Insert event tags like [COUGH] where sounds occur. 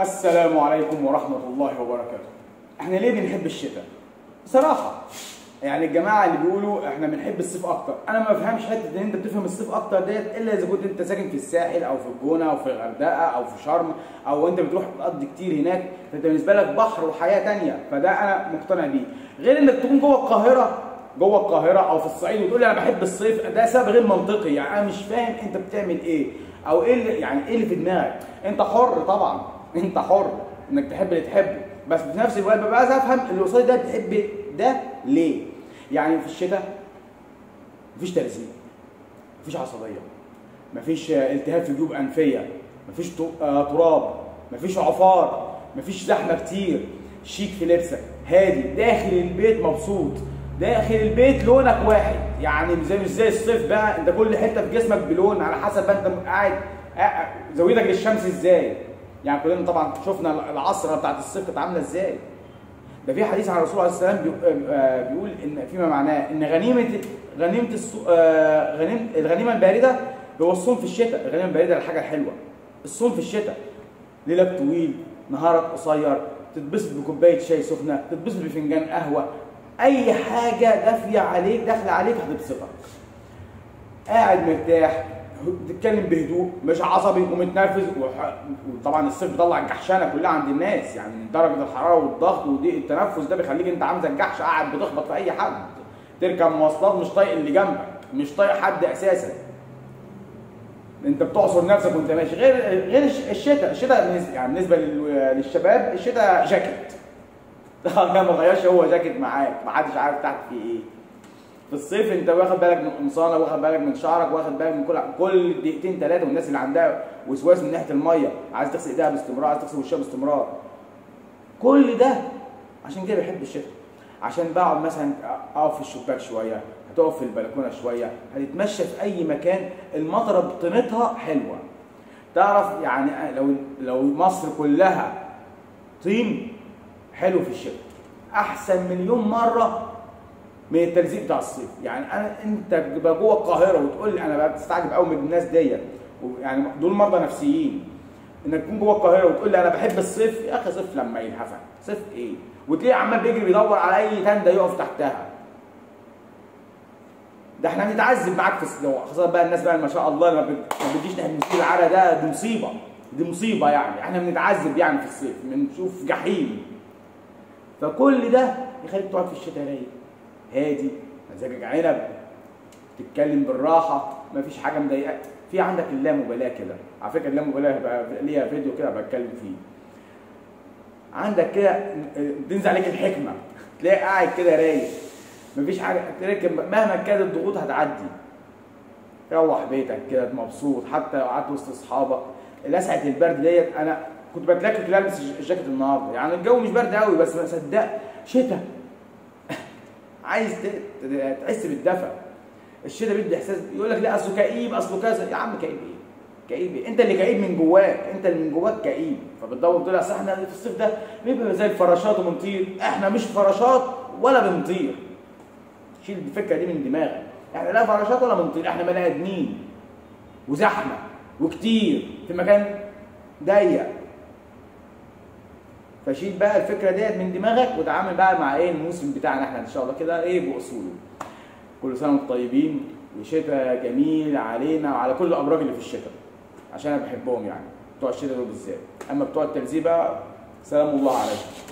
السلام عليكم ورحمة الله وبركاته. إحنا ليه بنحب الشتاء؟ بصراحة يعني الجماعة اللي بيقولوا إحنا بنحب الصيف أكتر، أنا ما بفهمش حتة إن أنت بتفهم الصيف أكتر ديت إلا إذا كنت أنت ساكن في الساحل أو في الجونة أو في الغردقة أو في شرم أو أنت بتروح تقضي كتير هناك، فأنت بالنسبة لك بحر وحياة تانية، فده أنا مقتنع بيه. غير إنك تكون جوه القاهرة جوه القاهرة أو في الصعيد وتقول لي أنا بحب الصيف، ده سبب غير منطقي، يعني أنا مش فاهم أنت بتعمل إيه؟ أو إيه اللي يعني إيه اللي في دماغك؟ أنت حر طبعا، انت حر انك تحب اللي تحبه. بس في نفس الوقت ببقى عايز افهم اللي قصادي ده بتحب ده ليه؟ يعني في الشتاء مفيش تلزيق مفيش عصبية مفيش التهاب في جيوب أنفية مفيش آه، تراب مفيش عفار مفيش زحمة كتير. شيك في لبسك هادي داخل البيت مبسوط داخل البيت لونك واحد. يعني زي مش زي الصيف بقى انت كل حتة في جسمك بلون على حسب انت قاعد زاويتك للشمس إزاي. يعني كلنا طبعا شفنا العصرة بتاعت الصيف كانت عاملة إزاي. ده في حديث عن الرسول عليه السلام بيقول, آه، بيقول إن فيما معناه إن غنيمة غنيمة الصو- آه، غنيمه الغنيمة الباردة هو الصوم في الشتاء الغنيمة الباردة الحاجة الحلوة. الصوم في الشتاء ليلك طويل نهارك قصير تتبسط بكوباية شاي سخنة تتبسط بفنجان قهوة. أي حاجة دافية عليك داخلة عليك هتبسطك. قاعد مرتاح بتتكلم بهدوء مش عصبي ومتنرفز وطبعا الصيف بيطلع الجحشانة كلها عند الناس يعني درجة الحرارة والضغط وضيق التنفس ده بيخليك أنت عامل زي الجحش قاعد بتخبط في أي حد. تركب مواصلات مش طايق اللي جنبك مش طايق حد أساسا. أنت بتعصر نفسك وأنت ماشي. غير غير الش- الشتاء الشتاء يعني بالنسبة لل- للشباب الشتاء جاكيت. [LAUGHS] ده ما غيرش هو جاكيت معاك محدش عارف تحت فيه إيه. في الصيف انت واخد بالك من قمصانك واخد بالك من شعرك واخد بالك من كل كل دقيقتين ثلاثة والناس اللي عندها وسواس من ناحية المية عايز تغسل ايديها باستمرار عايز تغسل وشها باستمرار. كل ده عشان كده بحب الشتاء. عشان بقعد مثلا أقف في الشباك شوية هتقف في البلكونة شوية هتتمشى في أي مكان المطرة بطينتها حلوة. تعرف يعني لو لو مصر كلها طين حلو في الشتاء. أحسن مليون مرة من التلزيق بتاع الصيف. يعني أنا أنت تبقى جوه القاهرة وتقول لي أنا بقى بستعجب قوي من الناس ديت. يعني دول مرضى نفسيين. إنك تكون جوه القاهرة وتقول لي أنا بحب الصيف يا أخي صيف لما ينحفن صيف إيه؟ وتلاقيه عمال بيجري بيدور على أي تندة يقف تحتها. ده إحنا بنتعذب معاك في الصيف خاصة بقى الناس بقى ما شاء الله ما بت- ما بتجيش ناحية مسير العرق ده دي مصيبة. دي مصيبة يعني. إحنا بنتعذب يعني في الصيف بنشوف جحيم. فكل ده يخليك تقعد في الشتاء رايق. هادي. مزاجك عنب. تتكلم بالراحة. مفيش حاجة مضايقاك. في عندك اللامبالاة كده. على فكرة اللامبالاة هيبقى ليها فيديو كده بتكلم فيه. عندك كده تنزل عليك الحكمة. تلاقي قاعد كده رايق. مفيش حاجة. تلاقي مهما كانت الضغوط هتعدي. روح بيتك كده مبسوط. حتى لو قعدت وسط أصحابك. لسعة البرد ديت أنا كنت بتلكك لابس الجاكيت النهارده. يعني الجو مش برد قوي بس ما صدق شتاء عايز تحس بالدفى الشتاء بيدي إحساس يقول لك لا أصله كئيب أصله كذا. يا عم كئيب إيه؟ كئيب إيه؟ أنت اللي كئيب من جواك أنت اللي من جواك كئيب. فبتدور تقول أصل إحنا في الصيف ده بيبقى زي الفراشات وبنطير إحنا مش فراشات ولا بنطير. شيل الفكرة دي من دماغك. إحنا لا فراشات ولا بنطير. إحنا بني آدمين. وزحمة. وكتير. في مكان ضيق. فشيل بقى الفكرة ديت من دماغك وتعامل بقى مع إيه الموسم بتاعنا إحنا إن شاء الله. كده إيه بأصوله؟ كل سنة وأنتم طيبين وشتاء جميل علينا وعلى كل الأبراج اللي في الشتاء عشان أنا بحبهم يعني بتوع الشتاء دول بالذات. أما بتوع التلزيق بقى سلام الله عليكم